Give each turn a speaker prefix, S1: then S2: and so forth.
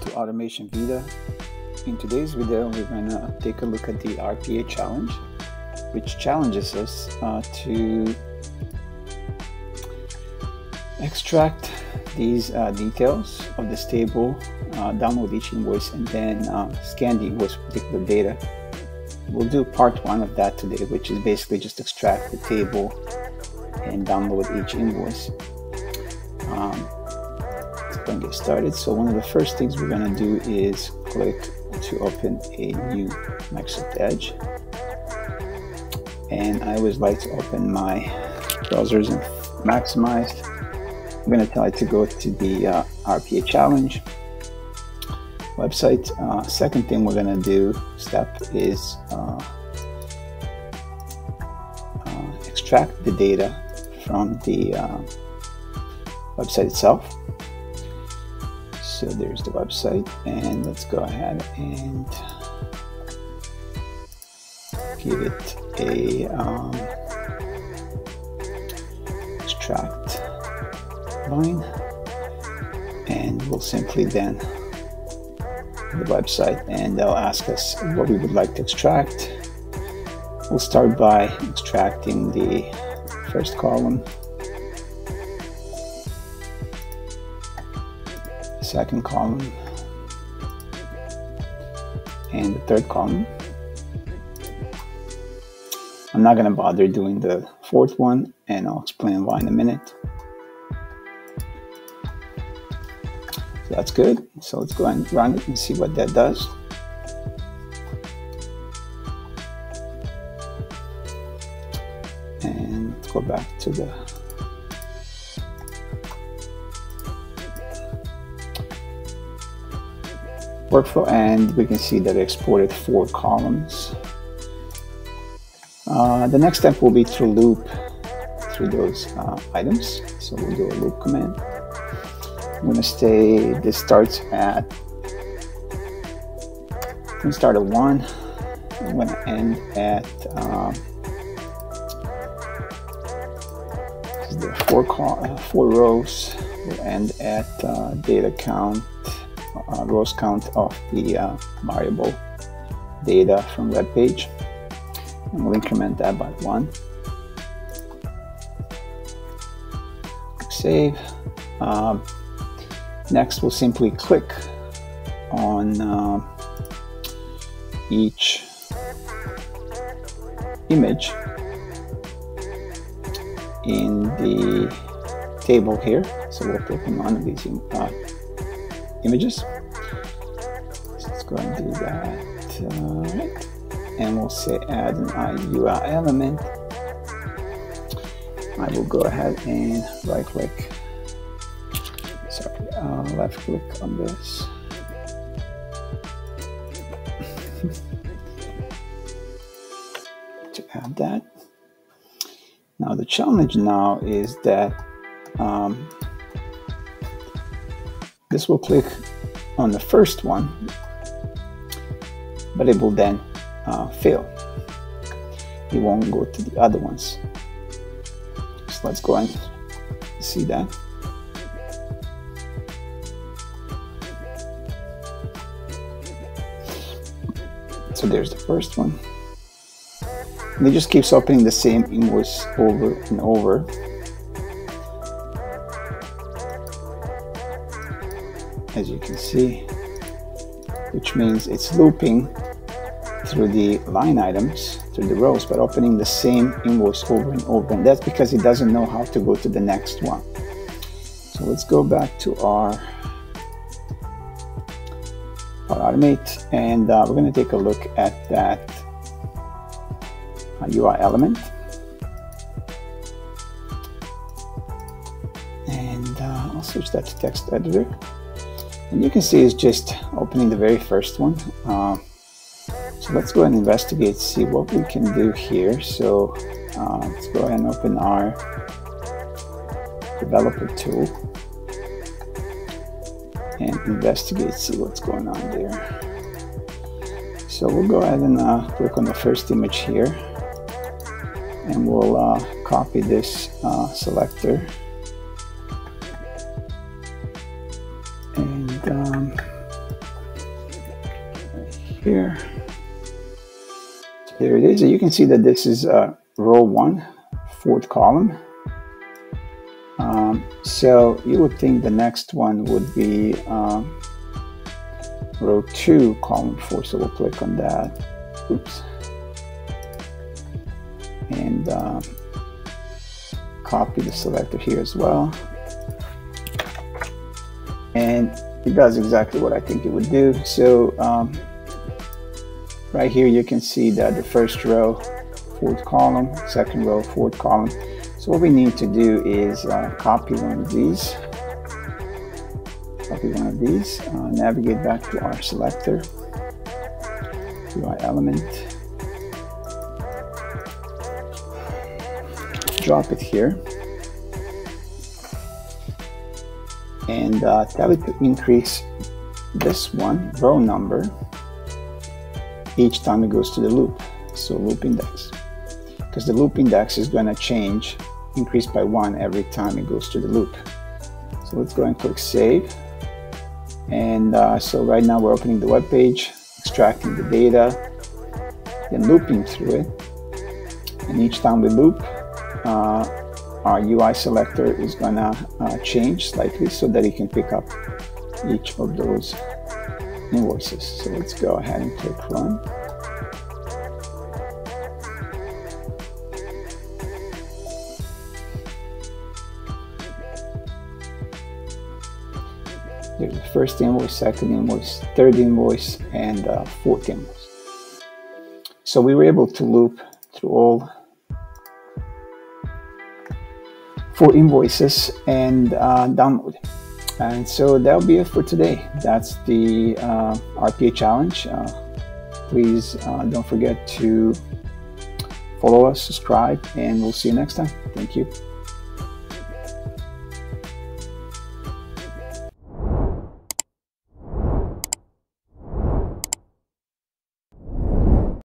S1: to Automation Vida. In today's video, we're going to take a look at the RPA challenge, which challenges us uh, to extract these uh, details of this table, uh, download each invoice, and then uh, scan the invoice particular data. We'll do part one of that today, which is basically just extract the table and download each invoice. Um, let's get started. So one of the first things we're going to do is click to open a new Microsoft Edge. And I always like to open my browsers in maximized. I'm going to tell it to go to the uh, RPA challenge website. Uh, second thing we're going to do step is uh, uh extract the data from the uh, website itself. So there's the website and let's go ahead and give it a um, extract line and we'll simply then the website and they'll ask us what we would like to extract. We'll start by extracting the first column second column and the third column. I'm not going to bother doing the fourth one and I'll explain why in a minute. So that's good. So let's go and run it and see what that does. And let's go back to the workflow and we can see that it exported four columns. Uh, the next step will be to loop through those uh, items. So we'll do a loop command. I'm going to stay, this starts at, I'm to start at one. I'm to end at, um, are four, uh, four rows. We'll end at uh, data count uh, rows count of the uh, variable data from web page. And we'll increment that by one. Save. Uh, next, we'll simply click on uh, each image in the table here. So we'll click on one of these uh, images. So let's go and do that. Uh, and we'll say add an IUI element. I will go ahead and right click, sorry, uh, left click on this. to add that. Now the challenge now is that um, this will click on the first one, but it will then uh, fail. It won't go to the other ones. So let's go and see that. So there's the first one. And it just keeps opening the same invoice over and over. As you can see, which means it's looping through the line items, through the rows, but opening the same invoice over and over. And that's because it doesn't know how to go to the next one. So let's go back to our, our automate, and uh, we're going to take a look at that uh, UI element. And uh, I'll switch that to text editor. And you can see it's just opening the very first one. Uh, so let's go and investigate, see what we can do here. So uh, let's go ahead and open our developer tool and investigate, see what's going on there. So we'll go ahead and uh, click on the first image here and we'll uh, copy this uh, selector it is. You can see that this is uh, row one, fourth column. Um, so you would think the next one would be um, row two, column four. So we'll click on that. Oops. And uh, copy the selector here as well. And it does exactly what I think it would do. So um, right here, you can see that the first row, fourth column, second row, fourth column. So what we need to do is uh, copy one of these, copy one of these, uh, navigate back to our selector, to our element, drop it here, and uh, tell it to increase this one row number each time it goes to the loop. So loop index, because the loop index is going to change increase by one every time it goes to the loop. So let's go and click save. And uh, so right now we're opening the web page, extracting the data, then looping through it. And each time we loop, uh, our UI selector is gonna uh, change slightly so that it can pick up each of those invoices. So let's go ahead and click run. There's the first invoice, second invoice, third invoice, and uh, fourth invoice. So we were able to loop through all four invoices and uh, download. And so that'll be it for today. That's the uh, RPA challenge. Uh, please uh, don't forget to follow us, subscribe, and we'll see you next time. Thank you.